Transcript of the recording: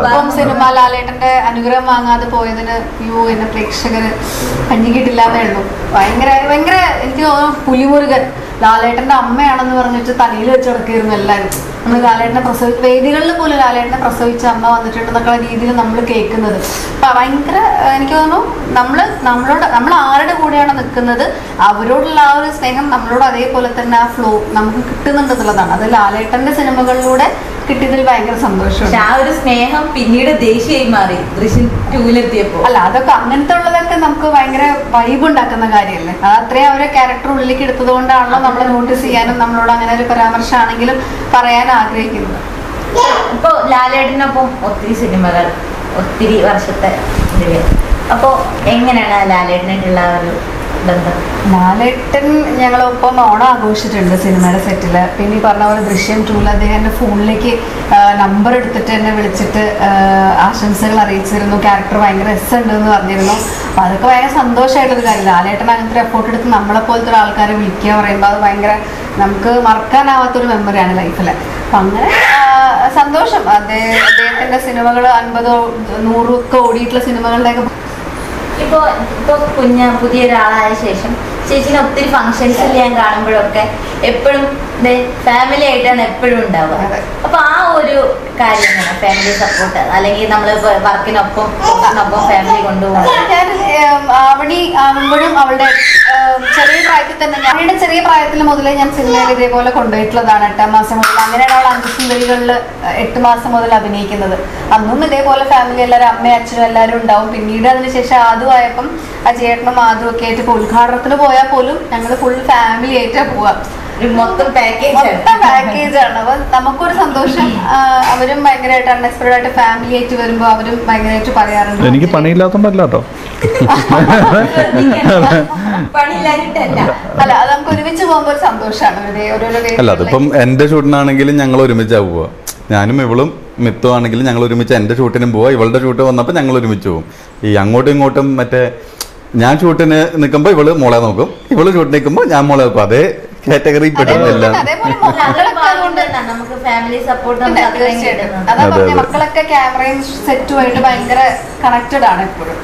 ഒപ്പം സിനിമ ലാലേട്ടന്റെ അനുഗ്രഹം വാങ്ങാതെ പോയതിന് യോ എന്നെ പ്രേക്ഷകര് കഞ്ഞിക്കിട്ടില്ലാന്നേ ഉള്ളൂ ഭയങ്കര ഭയങ്കര എനിക്ക് തോന്നുന്നു പുലിമുരുകൻ ലാലേട്ടന്റെ അമ്മയാണെന്ന് പറഞ്ഞിട്ട് തലയിൽ വെച്ച് കിടക്കായിരുന്നു എല്ലാവരും. നമ്മൾ ലാലേട്ടനെ പ്രസവി വേദികളിൽ പോലും ലാലേട്ടനെ പ്രസവിച്ച അമ്മ വന്നിട്ടുണ്ടെന്നൊക്കെ രീതിയിൽ നമ്മൾ കേൾക്കുന്നത്. അപ്പൊ ഭയങ്കര എനിക്ക് തോന്നുന്നു നമ്മൾ നമ്മളോട് നമ്മൾ ആരുടെ കൂടെയാണ് നിൽക്കുന്നത് അവരോടുള്ള ആ ഒരു സ്നേഹം നമ്മളോട് അതേപോലെ തന്നെ ആ ഫ്ലോ നമുക്ക് കിട്ടുന്നുണ്ടെന്നുള്ളതാണ്. അത് ലാലേട്ടന്റെ സിനിമകളിലൂടെ കിട്ടിയതിൽ ഭയങ്കര സന്തോഷം പക്ഷെ ആ ഒരു സ്നേഹം പിന്നീട് ദേഷ്യമായി മാറി ദൃശ്യം ടൂലെത്തിയപ്പോ അല്ല അതൊക്കെ അങ്ങനത്തെ ഉള്ളതൊക്കെ നമുക്ക് ഭയങ്കര വൈബ് ഉണ്ടാക്കുന്ന കാര്യമല്ലേ? അത് അത്രയും അവരെ ക്യാരക്ടർ ഉള്ളിലേക്ക് എടുത്തത് കൊണ്ടാണല്ലോ നമ്മൾ നോട്ടീസ് ചെയ്യാനും നമ്മളോട് അങ്ങനെ ഒരു പരാമർശമാണെങ്കിലും പറയാൻ ആഗ്രഹിക്കുന്നത്. ഇപ്പൊ ലാലേട്ടനൊപ്പം ഒത്തിരി സിനിമകൾ ഒത്തിരി വർഷത്തെ ഇതിൽ. അപ്പൊ എങ്ങനെയാണ് ലാലേട്ടനായിട്ടുള്ള ഒരു ബന്ധം. ലാലേട്ടൻ ഞങ്ങളൊപ്പം ഓണം ആഘോഷിച്ചിട്ടുണ്ട് സിനിമയുടെ സെറ്റിൽ പിന്നെ ഈ പറഞ്ഞ പോലെ ദൃശ്യം ടൂൾ അദ്ദേഹം എന്റെ ഫോണിലേക്ക് നമ്പർ എടുത്തിട്ട് എന്നെ വിളിച്ചിട്ട് ആശംസകൾ അറിയിച്ചിരുന്നു. ക്യാരക്ടർ ഭയങ്കര രസമുണ്ട് എന്ന് പറഞ്ഞിരുന്നു. അപ്പോൾ അതൊക്കെ ഭയങ്കര സന്തോഷമായിട്ടൊരു കാര്യം. ലാലേട്ടൻ അങ്ങനത്തെ റെപ്പോർട്ട് എടുത്ത് നമ്മളെ പോലത്തെ ഒരാൾക്കാരെ വിളിക്കുക പറയുമ്പോൾ അത് ഭയങ്കര നമുക്ക് മറക്കാനാവാത്തൊരു മെമ്മറിയാണ് ലൈഫിൽ അപ്പം അങ്ങനെ സന്തോഷം. അദ്ദേഹം അദ്ദേഹത്തിന്റെ സിനിമകൾ അൻപതോ നൂറൊക്കെ ഓടിയിട്ടുള്ള സിനിമകളുടെയൊക്കെ ഇപ്പൊ ഇപ്പൊ കുഞ്ഞ പുതിയ ഒരാളായ ശേഷം ചേച്ചിനെ ഒത്തിരി ഫങ്ഷൻസിൽ ഞാൻ കാണുമ്പോഴൊക്കെ എപ്പോഴും ഫാമിലി ആയിട്ടാണ് എപ്പോഴും ഉണ്ടാവുക. അപ്പൊ ആ ഒരു കാര്യം ഫാമിലി സപ്പോർട്ട് അല്ലെങ്കിൽ നമ്മൾ വർക്കിനൊപ്പം ഫാമിലി കൊണ്ടുപോകാൻ ഞാൻ ഏം, ആവണി ആകുമ്പോഴും അവളുടെ ചെറിയ തന്നെ. ഞാൻ അവളുടെ ചെറിയ പ്രായത്തിൽ മുതലേ ഞാൻ സിനിമയിൽ ഇതേപോലെ കൊണ്ടുപോയിട്ടുള്ളതാണ് എട്ടാം മാസം മുതൽ. അങ്ങനെയാണ് അവൾ അഞ്ചുസുന്ദരികളിൽ എട്ട് മാസം മുതൽ അഭിനയിക്കുന്നത്. അന്നും ഇതേപോലെ ഫാമിലി എല്ലാവരും അമ്മയും അച്ഛനും എല്ലാവരും ഉണ്ടാവും. പിന്നീട് അതിനുശേഷം ആദ്യം ആയപ്പം ആ ചേട്ടനും ആദ്യം ഒക്കെ ആയിട്ട് ഉദ്ഘാടനത്തിന് പോയാൽ പോലും ഞങ്ങൾ ഫുൾ ഫാമിലി ആയിട്ടാണ് പോവാ ഒരു മൊത്തം പാക്കേജ് മൊത്തം പാക്കേജ് ആണ്. അപ്പൊ നമുക്കൊരു സന്തോഷം. അവരും ഭയങ്കരമായിട്ട് അൺഎക്സ്പെക്ടഡ് ആയിട്ട് ഫാമിലി ആയിട്ട് വരുമ്പോൾ അവരും ഭയങ്കരമായിട്ട് പറയാറുണ്ട്. എനിക്ക് പണിയില്ലാത്തോണ്ടല്ല കേട്ടോ അല്ല അത് നമുക്ക് ഒരുമിച്ച് ഒരു സന്തോഷമാണ് അല്ല അതിപ്പം എന്റെ ഷൂട്ടിനാണെങ്കിലും ഞങ്ങൾ ഒരുമിച്ചാ പോവുക ഞാനും ഇവളും മിത്തു ആണെങ്കിലും ഞങ്ങൾ ഒരുമിച്ച് എന്റെ ഷൂട്ടിനും പോവാ. ഇവളുടെ ഷൂട്ട് വന്നപ്പോൾ ഞങ്ങൾ ഒരുമിച്ച് പോവും. ഈ അങ്ങോട്ടും ഇങ്ങോട്ടും മറ്റേ ഞാൻ ഷൂട്ടിന് നിൽക്കുമ്പോൾ ഇവൾ മോളെ നോക്കും. ഇവൾ ഷൂട്ടിന് നിൽക്കുമ്പോൾ ഞാൻ മോളെ നോക്കും. അതേ കാറ്റഗറി പെടുന്നില്ല. മക്കളൊക്കെ ക്യാമറയും സെറ്റുമായിട്ട് ഭയങ്കര കണക്റ്റഡ് ആണ് എപ്പോഴും.